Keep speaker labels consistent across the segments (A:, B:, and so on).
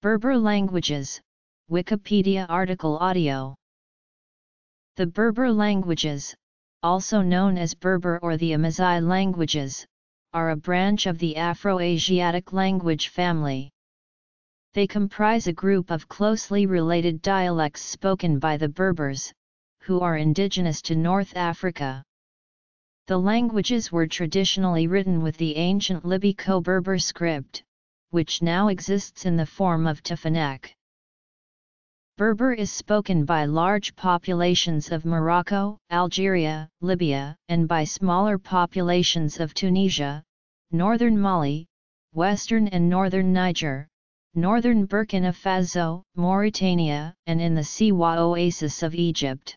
A: Berber languages, Wikipedia article audio. The Berber languages, also known as Berber or the Amazigh languages, are a branch of the Afro-Asiatic language family. They comprise a group of closely related dialects spoken by the Berbers, who are indigenous to North Africa. The languages were traditionally written with the ancient Libyco-Berber script, which now exists in the form of Tifinagh. Berber is spoken by large populations of Morocco, Algeria, Libya, and by smaller populations of Tunisia, northern Mali, western and northern Niger, northern Burkina Faso, Mauritania, and in the Siwa oasis of Egypt.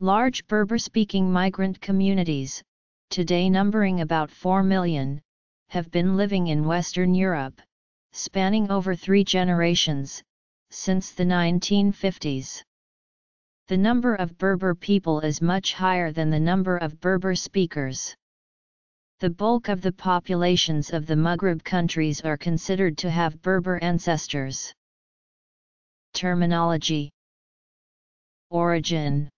A: Large Berber-speaking migrant communities, today numbering about 4 million, have been living in Western Europe, spanning over three generations, since the 1950s. The number of Berber people is much higher than the number of Berber speakers. The bulk of the populations of the Maghreb countries are considered to have Berber ancestors. Terminology Origin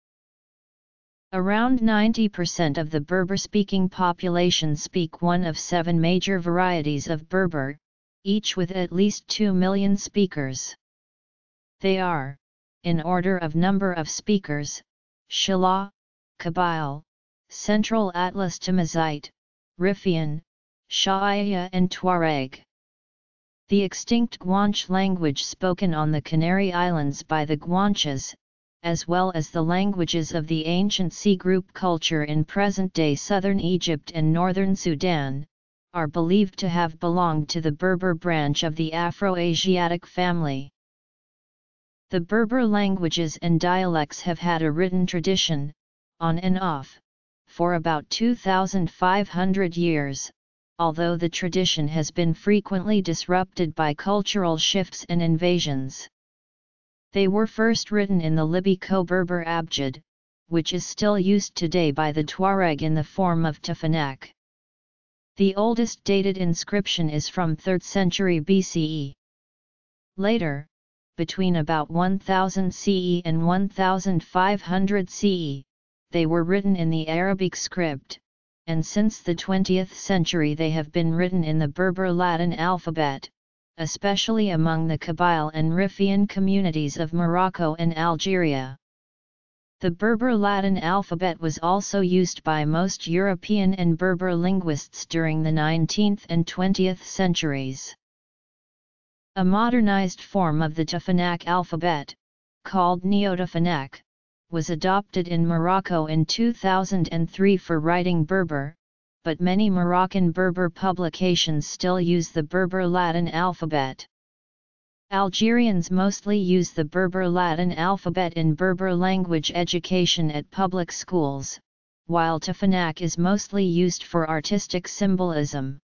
A: Around 90% of the Berber-speaking population speak one of seven major varieties of Berber, each with at least 2 million speakers. They are, in order of number of speakers, Shilha, Kabyle, Central Atlas Tamazight, Rifian, Sha'aya and Tuareg. The extinct Guanche language spoken on the Canary Islands by the Guanches, as well as the languages of the ancient C group culture in present-day southern Egypt and northern Sudan, are believed to have belonged to the Berber branch of the Afro-Asiatic family. The Berber languages and dialects have had a written tradition, on and off, for about 2,500 years, although the tradition has been frequently disrupted by cultural shifts and invasions. They were first written in the Libyco-Berber Abjad, which is still used today by the Tuareg in the form of Tifinagh. The oldest dated inscription is from 3rd century BCE. Later, between about 1000 CE and 1500 CE, they were written in the Arabic script, and since the 20th century they have been written in the Berber Latin alphabet, especially among the Kabyle and Rifian communities of Morocco and Algeria. The Berber Latin alphabet was also used by most European and Berber linguists during the 19th and 20th centuries. A modernized form of the Tifinagh alphabet, called Neo-Tifinagh, was adopted in Morocco in 2003 for writing Berber, but many Moroccan Berber publications still use the Berber Latin alphabet. Algerians mostly use the Berber Latin alphabet in Berber language education at public schools, while Tifinagh is mostly used for artistic symbolism.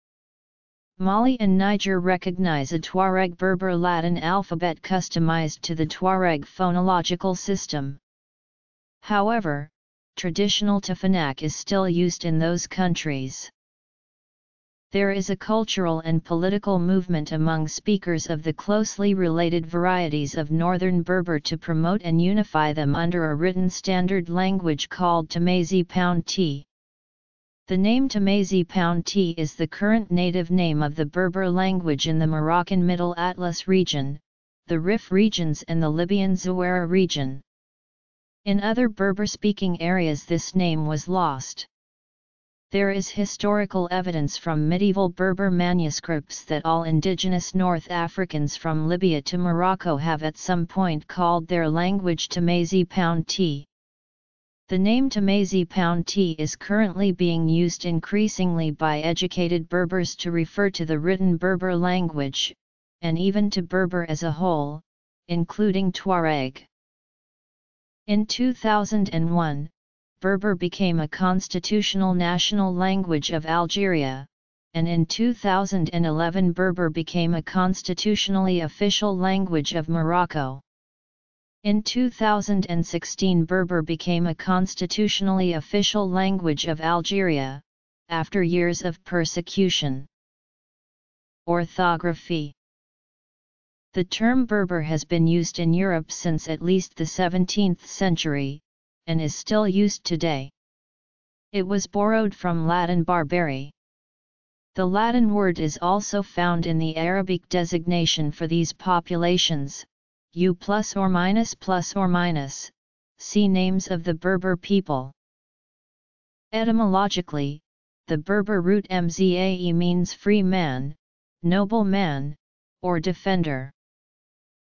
A: Mali and Niger recognize a Tuareg Berber Latin alphabet customized to the Tuareg phonological system. However, traditional Tifinagh is still used in those countries. There is a cultural and political movement among speakers of the closely related varieties of Northern Berber to promote and unify them under a written standard language called Tamazi Pound T. The name Tamazi Pound T is the current native name of the Berber language in the Moroccan Middle Atlas region, the Rif regions and the Libyan Zuwara region. In other Berber-speaking areas this name was lost. There is historical evidence from medieval Berber manuscripts that all indigenous North Africans from Libya to Morocco have at some point called their language Tamazi Pound T. The name Tamazi Pound T is currently being used increasingly by educated Berbers to refer to the written Berber language, and even to Berber as a whole, including Tuareg. In 2001, Berber became a constitutional national language of Algeria, and in 2011 Berber became a constitutionally official language of Morocco. In 2016 Berber became a constitutionally official language of Algeria, after years of persecution. Orthography The term Berber has been used in Europe since at least the 17th century, and is still used today. It was borrowed from Latin barbari. The Latin word is also found in the Arabic designation for these populations, U plus or minus plus or minus, see names of the Berber people. Etymologically, the Berber root mzae means free man, noble man, or defender.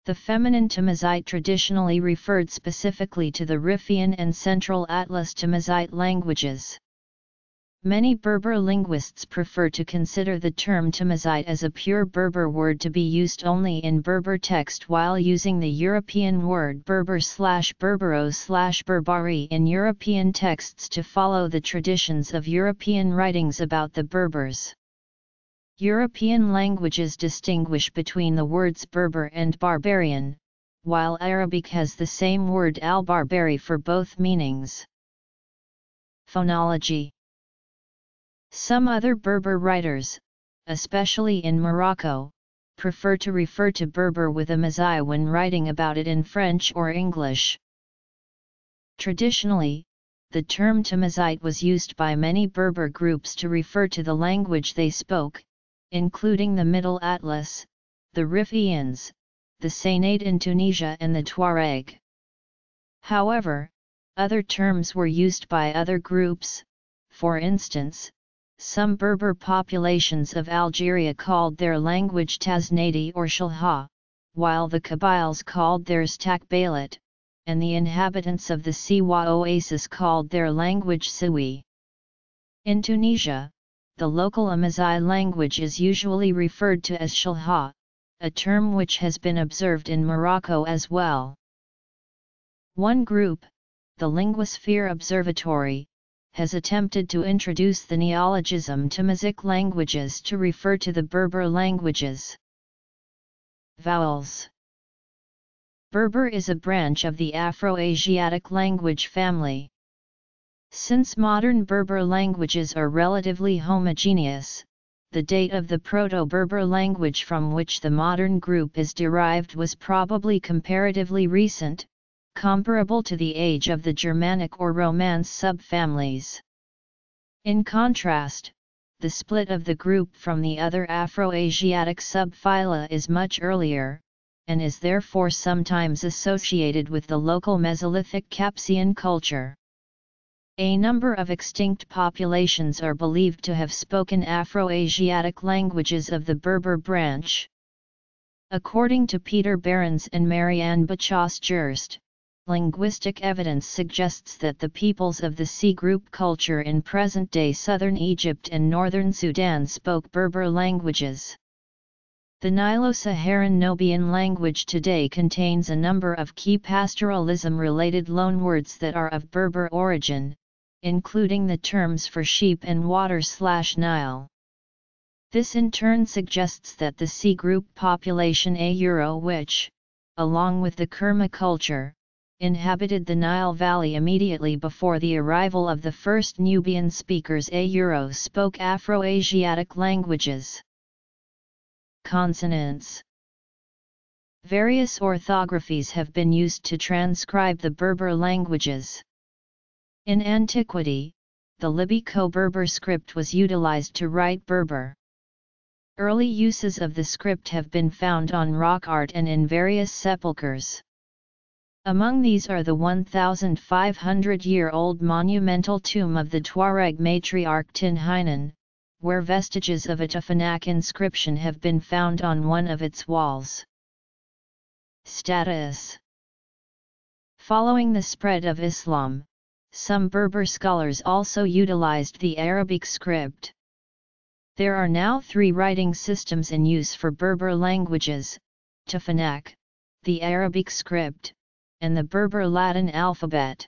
A: The feminine Tamazight traditionally referred specifically to the Riffian and Central Atlas Tamazight languages. Many Berber linguists prefer to consider the term Tamazight as a pure Berber word to be used only in Berber text while using the European word Berber slash Berbero slash Berbari in European texts to follow the traditions of European writings about the Berbers. European languages distinguish between the words Berber and barbarian, while Arabic has the same word al-Barbari for both meanings. Phonology some other Berber writers, especially in Morocco, prefer to refer to Berber with a mazai when writing about it in French or English. Traditionally, the term Tamazight was used by many Berber groups to refer to the language they spoke, including the Middle Atlas, the Riffians, the Sainate in Tunisia and the Tuareg. However, other terms were used by other groups, for instance, some Berber populations of Algeria called their language Tasnadi or Shilha, while the Kabyles called theirs Takbalit, and the inhabitants of the Siwa oasis called their language Siwi. In Tunisia, the local Amazigh language is usually referred to as Shilha, a term which has been observed in Morocco as well. One group, the Linguasphere Observatory, has attempted to introduce the neologism Tamazic languages to refer to the Berber languages. Vowels Berber is a branch of the Afro-Asiatic language family. Since modern Berber languages are relatively homogeneous, the date of the Proto-Berber language from which the modern group is derived was probably comparatively recent, comparable to the age of the Germanic or Romance subfamilies. In contrast, the split of the group from the other Afro-Asiatic subphyla is much earlier, and is therefore sometimes associated with the local Mesolithic Capsian culture. A number of extinct populations are believed to have spoken Afro-Asiatic languages of the Berber branch. According to Peter Behrens and Marianne Bechhaus-Gerst, linguistic evidence suggests that the peoples of the C group culture in present-day southern Egypt and northern Sudan spoke Berber languages. The Nilo-Saharan Nubian language today contains a number of key pastoralism-related loanwords that are of Berber origin, including the terms for sheep and water-slash-Nile. This in turn suggests that the C group population A Euro which, along with the Kerma culture, inhabited the Nile Valley immediately before the arrival of the first Nubian speakers A Euro spoke Afro-Asiatic languages. Consonants Various orthographies have been used to transcribe the Berber languages. In antiquity, the Libyco-Berber script was utilized to write Berber. Early uses of the script have been found on rock art and in various sepulchres. Among these are the 1,500-year-old monumental tomb of the Tuareg matriarch Tinhinan, where vestiges of a Tifinagh inscription have been found on one of its walls. Status Following the spread of Islam, some Berber scholars also utilized the Arabic script. There are now three writing systems in use for Berber languages, Tifinagh, the Arabic script, and the Berber Latin alphabet.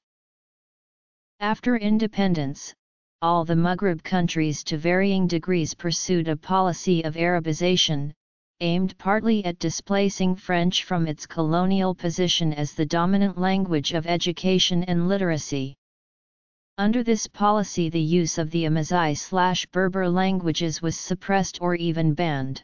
A: After independence, all the Maghreb countries to varying degrees pursued a policy of Arabization, aimed partly at displacing French from its colonial position as the dominant language of education and literacy. Under this policy the use of the Amazigh slash Berber languages was suppressed or even banned.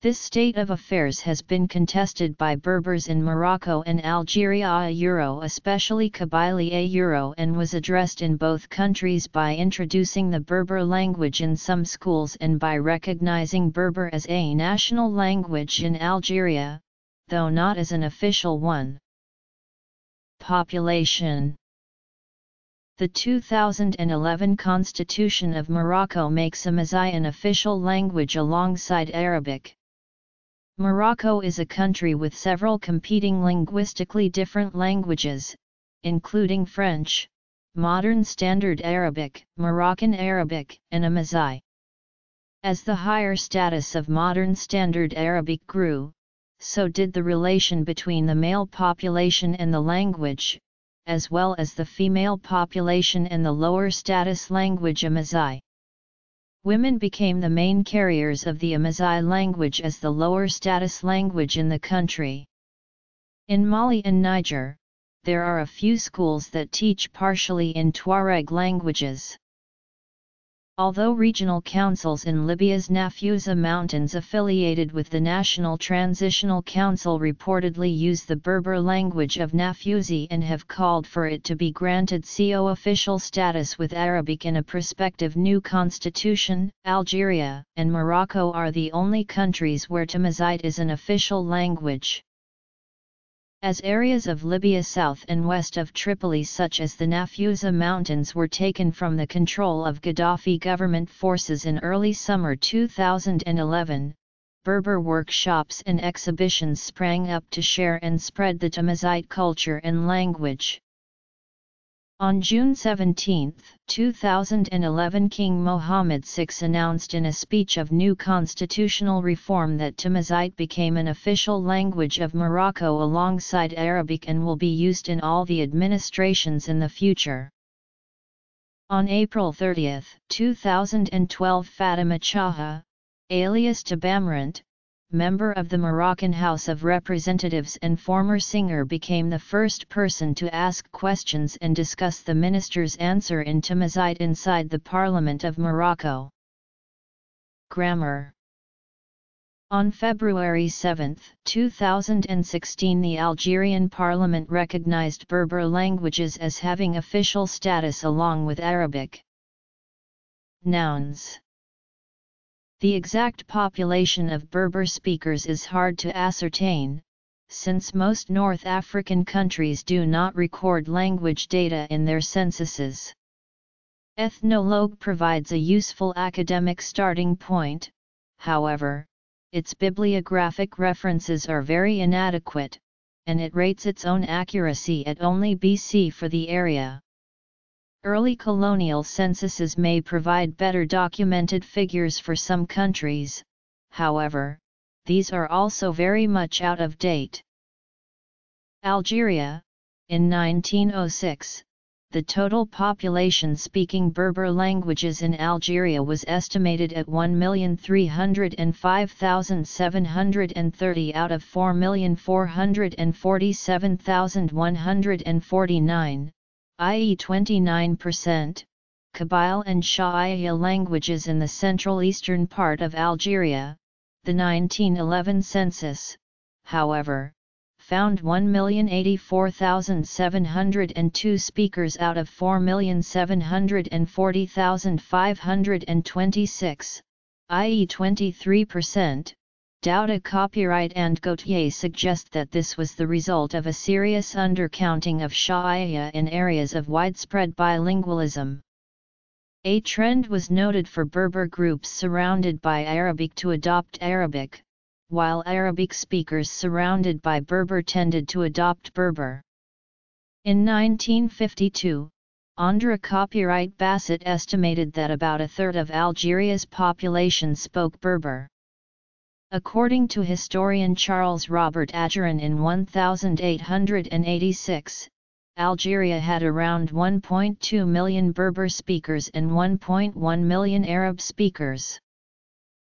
A: This state of affairs has been contested by Berbers in Morocco and Algeria a Euro especially Kabylie a Euro and was addressed in both countries by introducing the Berber language in some schools and by recognizing Berber as a national language in Algeria, though not as an official one. Population The 2011 Constitution of Morocco makes Amazigh an official language alongside Arabic. Morocco is a country with several competing linguistically different languages, including French, Modern Standard Arabic, Moroccan Arabic, and Amazigh. As the higher status of Modern Standard Arabic grew, so did the relation between the male population and the language, as well as the female population and the lower status language Amazigh. Women became the main carriers of the Amazigh language as the lower status language in the country. In Mali and Niger, there are a few schools that teach partially in Tuareg languages. Although regional councils in Libya's Nafusa Mountains affiliated with the National Transitional Council reportedly use the Berber language of Nafusi and have called for it to be granted CO official status with Arabic in a prospective new constitution, Algeria and Morocco are the only countries where Tamazight is an official language. As areas of Libya south and west of Tripoli such as the Nafusa Mountains were taken from the control of Gaddafi government forces in early summer 2011, Berber workshops and exhibitions sprang up to share and spread the Tamazight culture and language. On June 17, 2011 King Mohammed VI announced in a speech of new constitutional reform that Tamazight became an official language of Morocco alongside Arabic and will be used in all the administrations in the future. On April 30, 2012 Fatima Chaha, alias Tabamrant, member of the Moroccan House of Representatives and former singer became the first person to ask questions and discuss the minister's answer in Tamazight inside the Parliament of Morocco. Grammar on February 7, 2016 the Algerian parliament recognized Berber languages as having official status along with Arabic. Nouns the exact population of Berber speakers is hard to ascertain, since most North African countries do not record language data in their censuses. Ethnologue provides a useful academic starting point, however, its bibliographic references are very inadequate, and it rates its own accuracy at only BC for the area. Early colonial censuses may provide better documented figures for some countries, however, these are also very much out of date. Algeria, in 1906, the total population speaking Berber languages in Algeria was estimated at 1,305,730 out of 4,447,149 i.e. 29%, Kabyle and Sha'aya languages in the central eastern part of Algeria. The 1911 census, however, found 1,084,702 speakers out of 4,740,526, i.e. 23%, Douda Copyright and Gautier suggest that this was the result of a serious undercounting of Sha'aya in areas of widespread bilingualism. A trend was noted for Berber groups surrounded by Arabic to adopt Arabic, while Arabic speakers surrounded by Berber tended to adopt Berber. In 1952, Andra Copyright Basset estimated that about a third of Algeria's population spoke Berber. According to historian Charles Robert Ageron in 1886, Algeria had around 1.2 million Berber speakers and 1.1 million Arab speakers.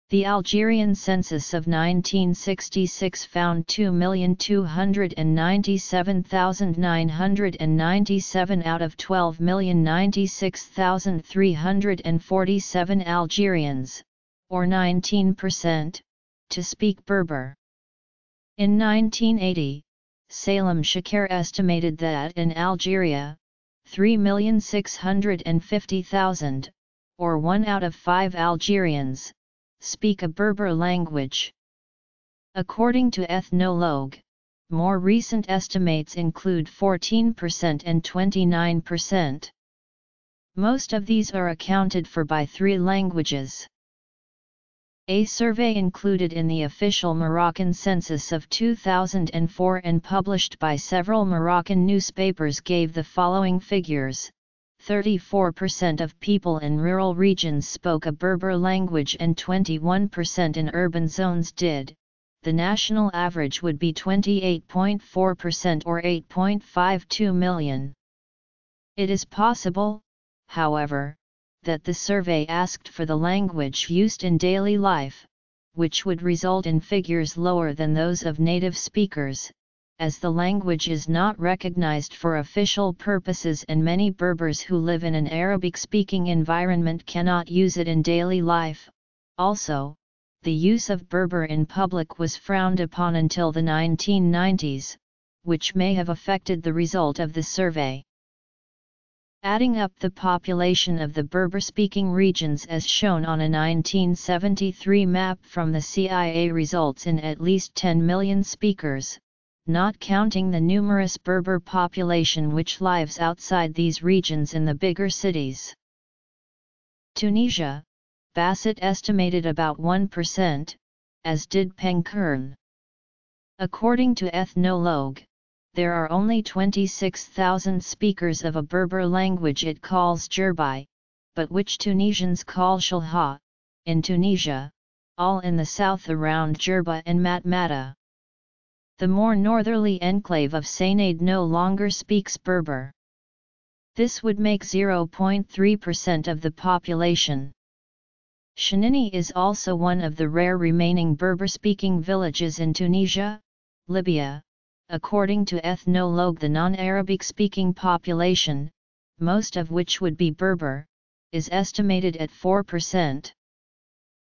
A: The Algerian census of 1966 found 2,297,997 out of 12,096,347 Algerians, or 19%, to speak Berber. In 1980, Salem Chaker estimated that in Algeria, 3,650,000, or one out of five Algerians, speak a Berber language. According to Ethnologue, more recent estimates include 14% and 29%. Most of these are accounted for by three languages. A survey included in the official Moroccan census of 2004 and published by several Moroccan newspapers gave the following figures. 34% of people in rural regions spoke a Berber language and 21% in urban zones did. The national average would be 28.4% or 8.52 million. It is possible, however, that the survey asked for the language used in daily life, which would result in figures lower than those of native speakers, as the language is not recognized for official purposes and many Berbers who live in an Arabic-speaking environment cannot use it in daily life. Also, the use of Berber in public was frowned upon until the 1990s, which may have affected the result of the survey. Adding up the population of the Berber-speaking regions as shown on a 1973 map from the CIA results in at least 10 million speakers, not counting the numerous Berber population which lives outside these regions in the bigger cities. Tunisia, Basset estimated about 1%, as did Penkern. According to Ethnologue, there are only 26,000 speakers of a Berber language it calls Jerbai, but which Tunisians call Shilha, in Tunisia, all in the south around Jerba and Matmata. The more northerly enclave of Sainade no longer speaks Berber. This would make 0.3% of the population. Shanini is also one of the rare remaining Berber-speaking villages in Tunisia, Libya, according to Ethnologue the non-Arabic speaking population, most of which would be Berber, is estimated at 4%.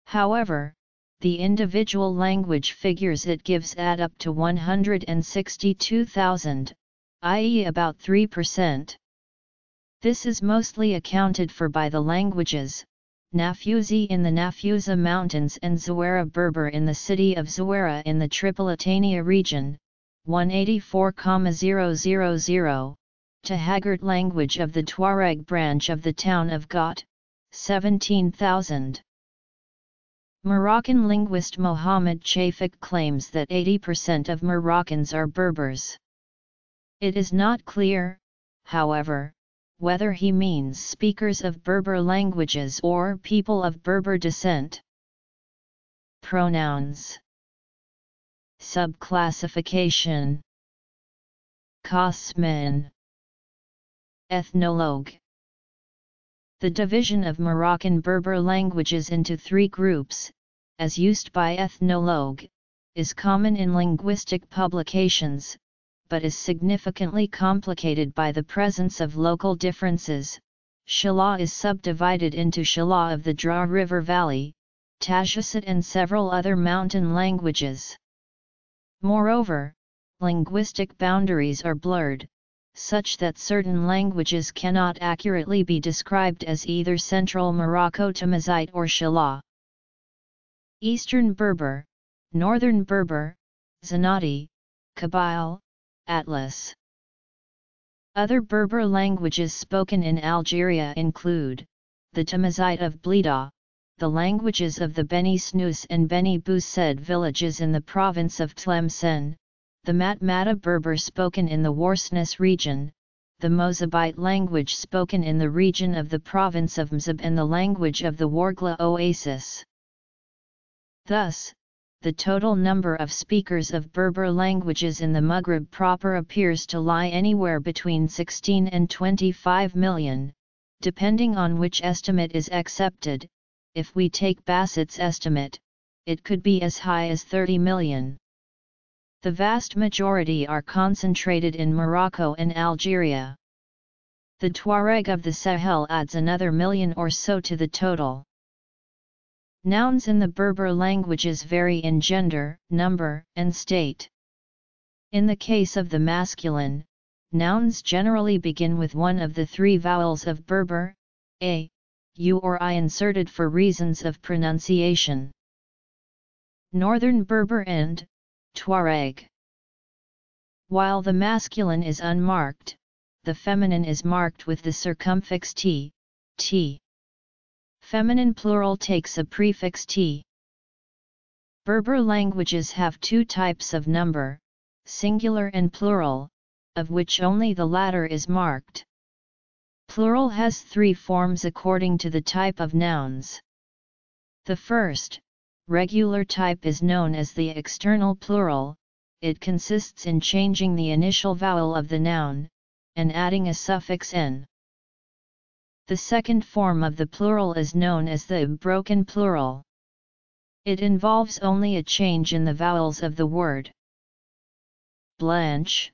A: However, the individual language figures it gives add up to 162,000, i.e. about 3%. This is mostly accounted for by the languages, Nafusi in the Nafusa Mountains and Zuwara Berber in the city of Zuwara in the Tripolitania region, 184,000, Haggart language of the Tuareg branch of the town of Ghat, 17,000. Moroccan linguist Mohamed Chafik claims that 80% of Moroccans are Berbers. It is not clear, however, whether he means speakers of Berber languages or people of Berber descent. Pronouns Subclassification Kossmann Ethnologue The division of Moroccan Berber languages into three groups, as used by Ethnologue, is common in linguistic publications, but is significantly complicated by the presence of local differences. Shilha is subdivided into Shilha of the Dra River Valley, Tajusset and several other mountain languages. Moreover, linguistic boundaries are blurred, such that certain languages cannot accurately be described as either Central Morocco Tamazight or Shilha. Eastern Berber, Northern Berber, Zenati, Kabyle, Atlas. Other Berber languages spoken in Algeria include, the Tamazight of Blida, the languages of the Beni Snus and Beni Boussaid villages in the province of Tlemcen, the Matmata Berber spoken in the Warsness region, the Mozabite language spoken in the region of the province of Mzab and the language of the Wargla Oasis. Thus, the total number of speakers of Berber languages in the Maghreb proper appears to lie anywhere between 16 and 25 million, depending on which estimate is accepted, if we take Basset's estimate, it could be as high as 30 million. The vast majority are concentrated in Morocco and Algeria. The Tuareg of the Sahel adds another million or so to the total. Nouns in the Berber languages vary in gender, number, and state. In the case of the masculine, nouns generally begin with one of the three vowels of Berber, a, u or i inserted for reasons of pronunciation. Northern Berber and Tuareg. While the masculine is unmarked, the feminine is marked with the circumfix t, t. Feminine plural takes a prefix t. Berber languages have two types of number, singular and plural, of which only the latter is marked. Plural has three forms according to the type of nouns. The first, regular type is known as the external plural, it consists in changing the initial vowel of the noun, and adding a suffix n. The second form of the plural is known as the broken plural. It involves only a change in the vowels of the word. Blench.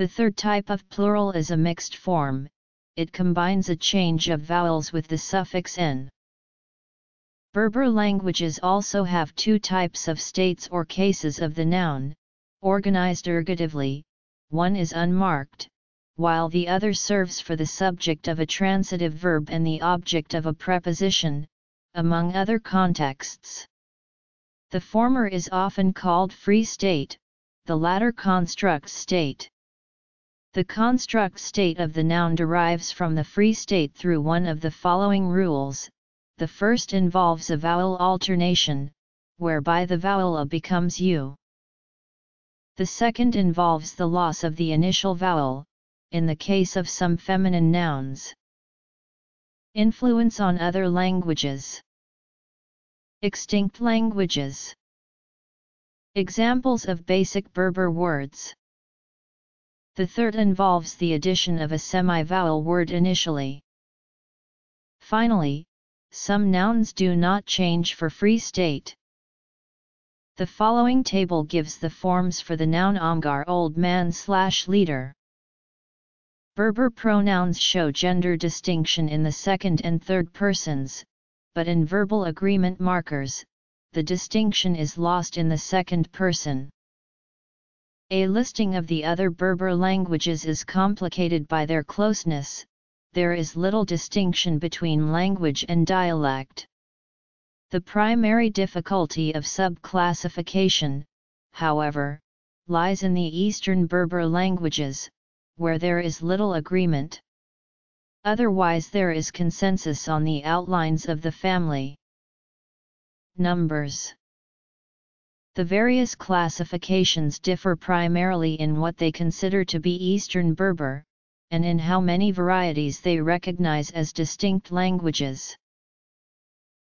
A: The third type of plural is a mixed form, it combines a change of vowels with the suffix n. Berber languages also have two types of states or cases of the noun, organized ergatively, one is unmarked, while the other serves for the subject of a transitive verb and the object of a preposition, among other contexts. The former is often called free state, the latter construct state. The construct state of the noun derives from the free state through one of the following rules. The first involves a vowel alternation, whereby the vowel a becomes u. The second involves the loss of the initial vowel, in the case of some feminine nouns. Influence on other languages. Extinct languages. Examples of basic Berber words. The third involves the addition of a semi-vowel word initially. Finally, some nouns do not change for free state. The following table gives the forms for the noun Amgar old man slash leader. Berber pronouns show gender distinction in the second and third persons, but in verbal agreement markers, the distinction is lost in the second person. A listing of the other Berber languages is complicated by their closeness, there is little distinction between language and dialect. The primary difficulty of subclassification, however, lies in the Eastern Berber languages, where there is little agreement. Otherwise there is consensus on the outlines of the family. Numbers The various classifications differ primarily in what they consider to be Eastern Berber, and in how many varieties they recognize as distinct languages.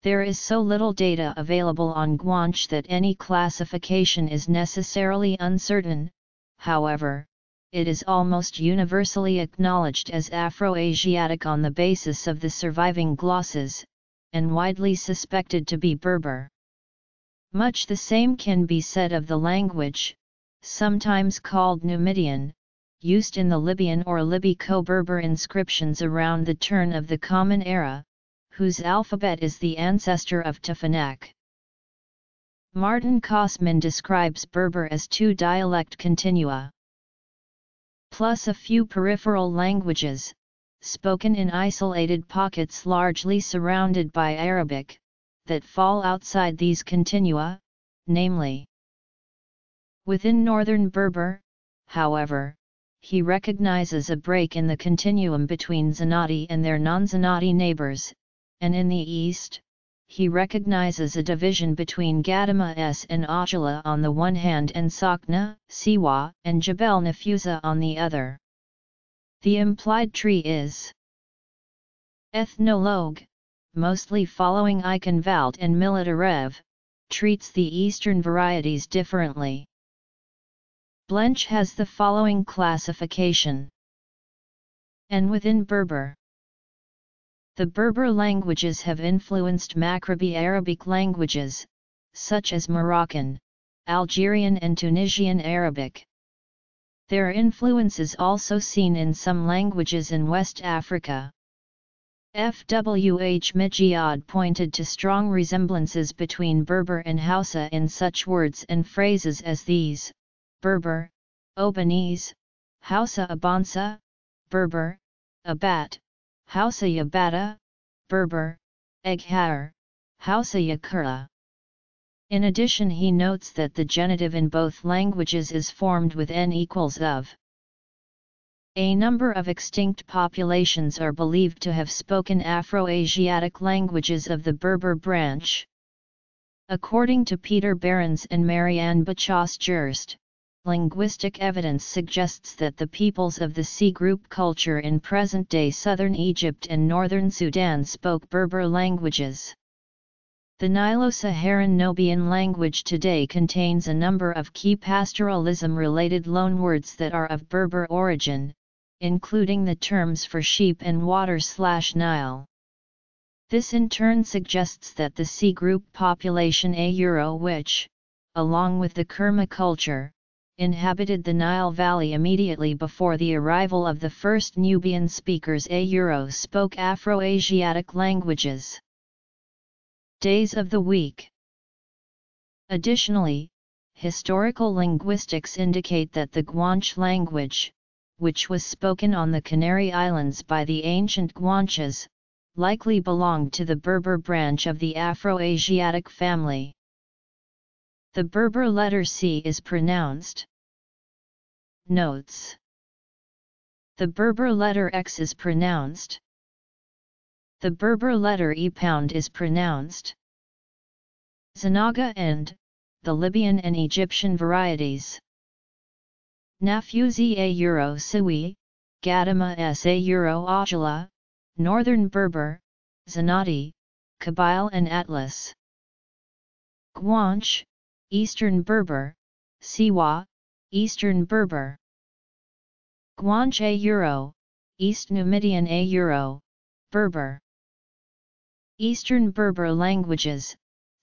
A: There is so little data available on Guanche that any classification is necessarily uncertain, however, it is almost universally acknowledged as Afro-Asiatic on the basis of the surviving glosses, and widely suspected to be Berber. Much the same can be said of the language, sometimes called Numidian, used in the Libyan or Libyco-Berber inscriptions around the turn of the Common Era, whose alphabet is the ancestor of Tifinagh. Martin Kossmann describes Berber as two dialect continua. Plus a few peripheral languages, spoken in isolated pockets largely surrounded by Arabic, that fall outside these continua, namely. Within northern Berber, however, he recognizes a break in the continuum between Zenati and their non-Zenati neighbors, and in the east, he recognizes a division between Gadama S and Ajala on the one hand and Sakna, Siwa, and Jabal Nafusa on the other. The implied tree is Ethnologue, mostly following Aikhenvald and Militarev, treats the eastern varieties differently. Blench has the following classification. And within Berber. The Berber languages have influenced Maghrebi Arabic languages, such as Moroccan, Algerian and Tunisian Arabic. Their influence is also seen in some languages in West Africa. FWH Migeod pointed to strong resemblances between Berber and Hausa in such words and phrases as these, Berber, Obanese, Hausa Abansa, Berber, Abat, Hausa Yabata, Berber, Eghar, Hausa Yakura. In addition he notes that the genitive in both languages is formed with n equals of. A number of extinct populations are believed to have spoken Afro-Asiatic languages of the Berber branch. According to Peter Behrens and Marianne Bechhaus-Gerst, linguistic evidence suggests that the peoples of the C group culture in present-day southern Egypt and northern Sudan spoke Berber languages. The Nilo-Saharan Nubian language today contains a number of key pastoralism-related loanwords that are of Berber origin, including the terms for sheep and water slash Nile. This in turn suggests that the C group population A Euro which, along with the Kerma culture, inhabited the Nile Valley immediately before the arrival of the first Nubian speakers A Euro spoke Afro-Asiatic languages. Days of the week Additionally, historical linguistics indicate that the Guanche language, which was spoken on the Canary Islands by the ancient Guanches, likely belonged to the Berber branch of the Afro-Asiatic family. The Berber letter C is pronounced. Notes The Berber letter X is pronounced. The Berber letter E pound is pronounced. Zenaga and, the Libyan and Egyptian varieties. Nafusi a Euro Siwi, Gadama s a Euro Ajala, Northern Berber, Zenati, Kabyle and Atlas. Guanche, Eastern Berber, Siwa, Eastern Berber. Guanche a Euro, East Numidian a Euro, Berber. Eastern Berber languages,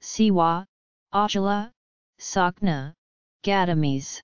A: Siwa, Ajala, Sakna, Gadamese.